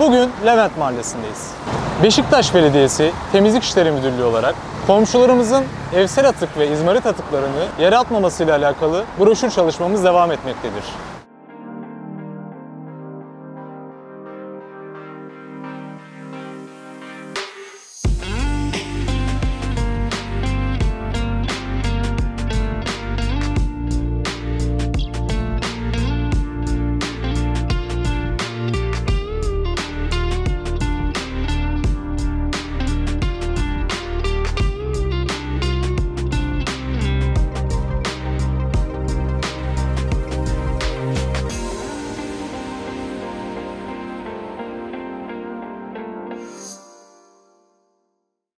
Bugün Levent Mahallesi'ndeyiz. Beşiktaş Belediyesi Temizlik İşleri Müdürlüğü olarak komşularımızın evsel atık ve izmarit atıklarını yere atmamasıyla alakalı broşür çalışmamız devam etmektedir.